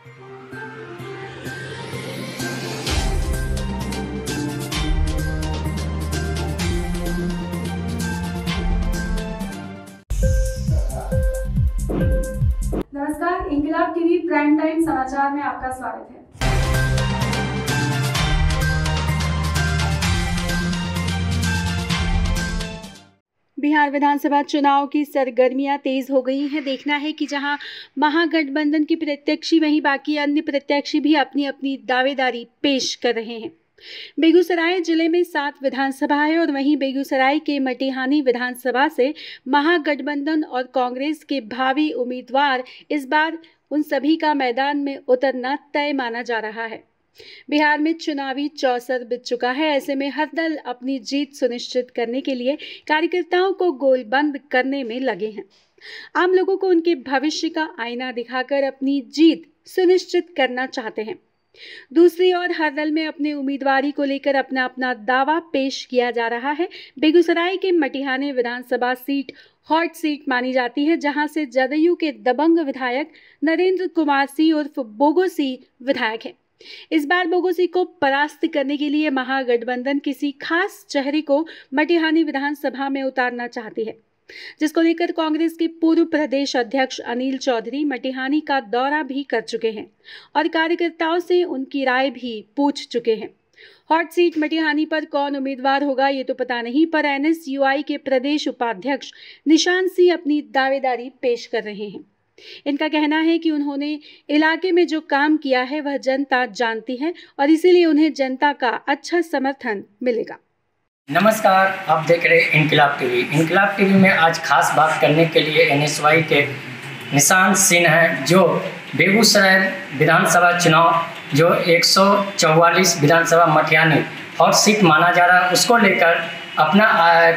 नमस्कार इंकलाब TV prime time समाचार में आपका स्वागत है। बिहार विधानसभा चुनाव की सरगर्मियाँ तेज हो गई हैं। देखना है कि जहाँ महागठबंधन की प्रत्यक्षी वहीं बाकी अन्य प्रत्याशी भी अपनी अपनी दावेदारी पेश कर रहे हैं। बेगूसराय ज़िले में सात विधानसभा है और वहीं बेगूसराय के मटिहानी विधानसभा से महागठबंधन और कांग्रेस के भावी उम्मीदवार इस बार उन सभी का मैदान में उतरना तय माना जा रहा है। बिहार में चुनावी चौसर बित चुका है। ऐसे में हर दल अपनी जीत सुनिश्चित करने के लिए कार्यकर्ताओं को गोलबंद करने में लगे हैं। आम लोगों को उनके भविष्य का आईना दिखाकर अपनी जीत सुनिश्चित करना चाहते हैं। दूसरी ओर हर दल में अपने उम्मीदवारी को लेकर अपना अपना दावा पेश किया जा रहा है। बेगूसराय के मटिहाने विधानसभा सीट, हॉट सीट मानी जाती है, जहाँ से जदयू के दबंग विधायक नरेंद्र कुमार सिंह उर्फ़ बोगो सिंह विधायक हैं। इस बार बोगोसी को परास्त करने के लिए महागठबंधन किसी खास चेहरे को मटिहानी विधानसभा में उतारना चाहती है, जिसको लेकर कांग्रेस के पूर्व प्रदेश अध्यक्ष अनिल चौधरी मटिहानी का दौरा भी कर चुके हैं और कार्यकर्ताओं से उनकी राय भी पूछ चुके हैं। हॉट सीट मटिहानी पर कौन उम्मीदवार होगा ये तो पता नहीं, पर एनएसयूआई के प्रदेश उपाध्यक्ष निशान सिंह अपनी दावेदारी पेश कर रहे हैं। इनका कहना है कि उन्होंने इलाके में जो काम किया है, वह जनता जानती है और इसीलिए उन्हें जनता का अच्छा समर्थन मिलेगा। नमस्कार, आप देख रहे हैं इनकलाब टीवी। इनकलाब टीवी में आज खास बात करने के लिए एनएसवाई के निशान सिंह हैं, जो बेगूसराय विधानसभा चुनाव, जो 144 विधानसभा मटियानी हॉट सीट माना जा रहा है, उसको लेकर अपना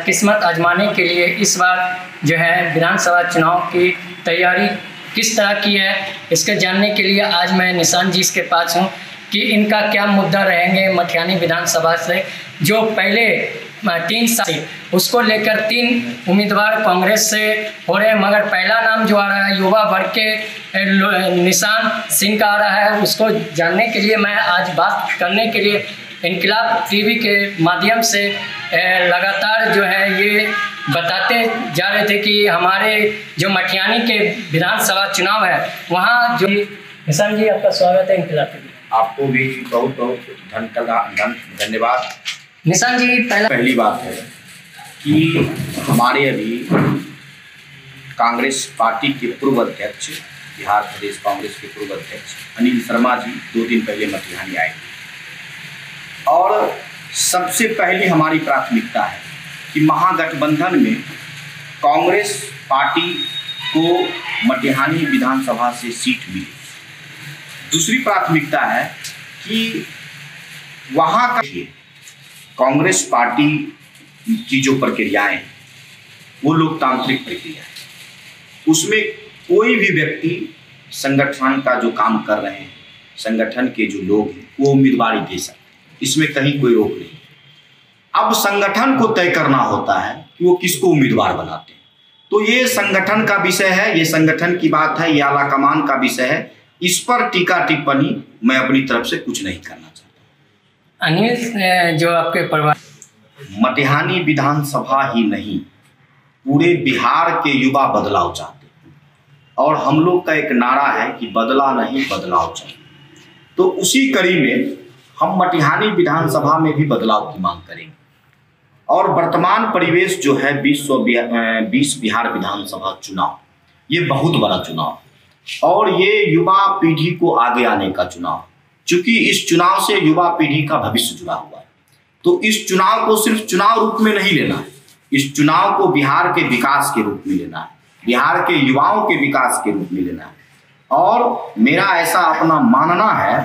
किस्मत आजमाने के लिए इस बार जो है विधानसभा चुनाव की तैयारी किस तरह की है, इसके जानने के लिए आज मैं निशान जी के पास हूँ कि इनका क्या मुद्दा रहेंगे मठियानी विधानसभा से, जो पहले तीन साल उसको लेकर तीन उम्मीदवार कांग्रेस से हो रहे हैं, मगर पहला नाम जो आ रहा है, युवा वर्ग के निशान सिंह का आ रहा है, उसको जानने के लिए मैं आज बात करने के लिए इनकलाब टीवी के माध्यम से लगातार जो है ये बताते जा रहे थे कि हमारे जो मटियानी के विधानसभा चुनाव है वहाँ जो निशान जी आपका स्वागत है इनकलाब टीवी आपको भी बहुत बहुत धन धन धन्यवाद। निशान जी पहला पहली बात है कि हमारे अभी कांग्रेस पार्टी के पूर्व अध्यक्ष बिहार प्रदेश कांग्रेस के पूर्व अध्यक्ष अनिल शर्मा जी दो दिन पहले मटिहानी आए और सबसे पहली हमारी प्राथमिकता है कि महागठबंधन में कांग्रेस पार्टी को मटिहानी विधानसभा से सीट मिली। दूसरी प्राथमिकता है कि वहाँ का कांग्रेस पार्टी की जो प्रक्रियाएँ वो लोकतांत्रिक प्रक्रिया है। उसमें कोई भी व्यक्ति संगठन का जो काम कर रहे हैं, संगठन के जो लोग हैं, वो उम्मीदवारी दे सकते इसमें कहीं कोई रोक नहीं। अब संगठन को तय करना होता है कि वो किसको उम्मीदवार बनाते हैं। तो ये संगठन का विषय है ये संगठन की बात है ये आला कमान का विषय है। इस पर टीका टिप्पणी मैं अपनी तरफ़ से कुछ नहीं करना चाहता। अनिल जो आपके परिवार मटिहानी विधानसभा ही नहीं पूरे बिहार के युवा बदलाव चाहते और हम लोग का एक नारा है कि बदला नहीं बदलाव चाहिए। तो उसी कड़ी में हम मटिहानी विधानसभा में भी बदलाव की मांग करेंगे। और वर्तमान परिवेश जो है बीस सौ बीस बिहार विधानसभा चुनाव, ये बहुत बड़ा चुनाव और ये युवा पीढ़ी को आगे आने का चुनाव चूँकि इस चुनाव से युवा पीढ़ी का भविष्य जुड़ा हुआ है। तो इस चुनाव को सिर्फ़ चुनाव रूप में नहीं लेना है, इस चुनाव को बिहार के विकास के रूप में लेना है, बिहार के युवाओं के विकास के रूप में लेना है। और मेरा ऐसा अपना मानना है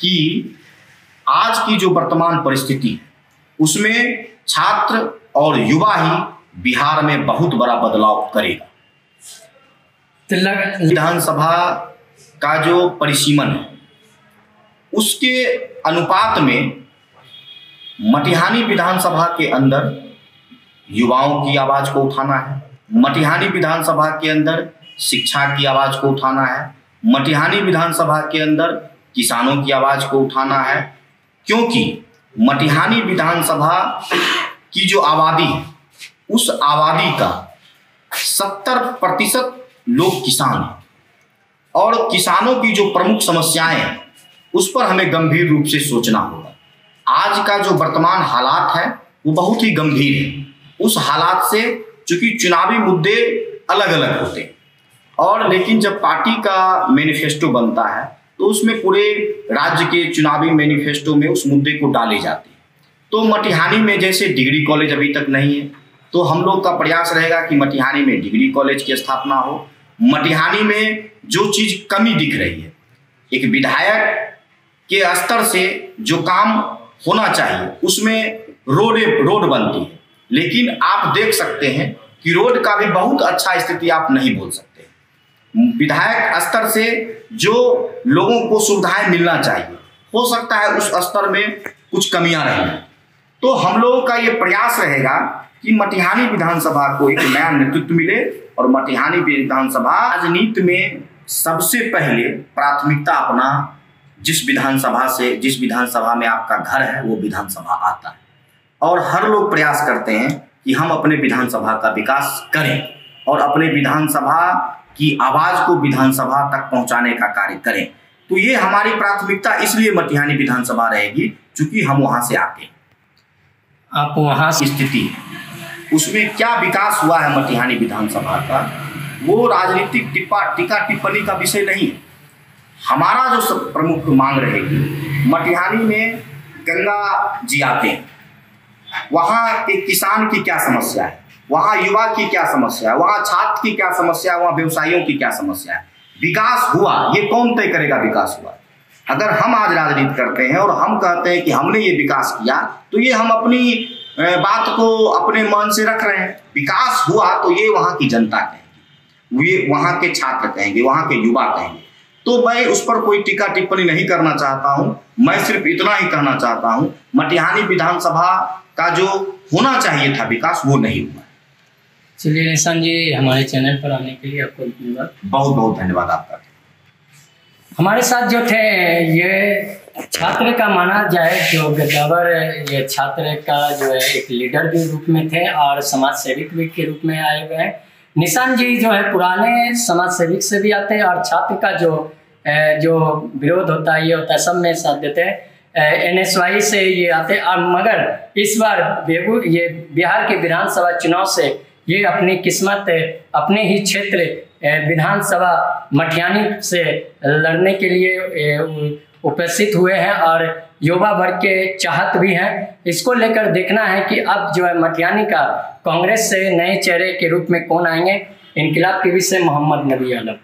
कि आज की जो वर्तमान परिस्थिति उसमें छात्र और युवा ही बिहार में बहुत बड़ा बदलाव करेगा। विधानसभा का जो परिसीमन है उसके अनुपात में मटिहानी विधानसभा के अंदर युवाओं की आवाज़ को उठाना है मटिहानी विधानसभा के अंदर शिक्षा की आवाज़ को उठाना है मटिहानी विधानसभा के अंदर किसानों की आवाज़ को उठाना है क्योंकि मटिहानी विधानसभा की जो आबादी है उस आबादी का सत्तर प्रतिशत लोग किसान हैं। और किसानों की जो प्रमुख समस्याएँ हैं, उस पर हमें गंभीर रूप से सोचना होगा। आज का जो वर्तमान हालात है, वो बहुत ही गंभीर है। उस हालात से चूँकि चुनावी मुद्दे अलग अलग होते हैं। और लेकिन जब पार्टी का मैनिफेस्टो बनता है तो उसमें पूरे राज्य के चुनावी मैनिफेस्टो में उस मुद्दे को डाले जाते हैं। तो मटिहानी में जैसे डिग्री कॉलेज अभी तक नहीं है तो हम लोग का प्रयास रहेगा कि मटिहानी में डिग्री कॉलेज की स्थापना हो। मटिहानी में जो चीज़ कमी दिख रही है, एक विधायक के स्तर से जो काम होना चाहिए, उसमें रोड रोड बनती है। लेकिन आप देख सकते हैं कि रोड का भी बहुत अच्छा स्थिति आप नहीं बोल सकते। विधायक स्तर से जो लोगों को सुविधाएँ मिलना चाहिए, हो सकता है उस स्तर में कुछ कमियाँ रहेंगी तो हम लोगों का ये प्रयास रहेगा कि मटिहानी विधानसभा को एक नया नेतृत्व मिले और मटिहानी विधानसभा राजनीति में सबसे पहले प्राथमिकता अपना जिस विधानसभा से, जिस विधानसभा में आपका घर है, वो विधानसभा आता है। और हर लोग प्रयास करते हैं कि हम अपने विधानसभा का विकास करें और अपने विधानसभा की आवाज़ को विधानसभा तक पहुँचाने का कार्य करें। तो ये हमारी प्राथमिकता इसलिए मटिहानी विधानसभा रहेगी चूँकि हम वहाँ से आते हैं। आप वहाँ से स्थिति है। उसमें क्या विकास हुआ है मटिहानी विधानसभा का? वो राजनीतिक टिप्पा टीका टिप्पणी का विषय नहीं है। हमारा जो सब प्रमुख मांग रहेगी मटिहानी में गंगा जी आते हैं। वहाँ के किसान की क्या समस्या है? वहाँ युवा की क्या समस्या है? वहाँ छात्र की क्या समस्या है? वहाँ व्यवसायियों की क्या समस्या है? विकास हुआ, ये कौन तय करेगा विकास हुआ? अगर हम आज राजनीति करते हैं और हम कहते हैं कि हमने ये विकास किया तो ये हम अपनी बात को अपने मन से रख रहे हैं। विकास हुआ तो ये वहाँ की जनता कहेगी। ये वहाँ के छात्र कहेंगे, वहाँ के युवा कहेंगे। तो मैं उस पर कोई टीका टिप्पणी नहीं करना चाहता हूँ। मैं सिर्फ़ इतना ही कहना चाहता हूँ, मटिहानी विधानसभा का जो होना चाहिए था विकास, वो नहीं हुआ। चलिए निशान जी हमारे चैनल पर आने के लिए आपको धन्यवाद। बहुत बहुत धन्यवाद आपका। हमारे साथ जो थे ये छात्र का माना जाए जो गद्दावर ये छात्र का जो है एक लीडर भी रूप में थे और समाज सेविक भी के रूप में आए हुए हैं। निशान जी जो है पुराने समाज सेविक से भी आते हैं और छात्र का जो जो विरोध होता है ये होता है सब में साथ देते हैं। एन एस वाई से ये आते हैं। और मगर इस बार बेगू ये बिहार के विधानसभा चुनाव से ये अपनी किस्मत, अपने ही क्षेत्र विधानसभा मठियानी से लड़ने के लिए उपस्थित हुए हैं और युवा वर्ग के चाहत भी हैं। इसको लेकर देखना है कि अब जो है मटियानी का कांग्रेस से नए चेहरे के रूप में कौन आएँगे। इनकलाब टीवी से मोहम्मद नबी आलम।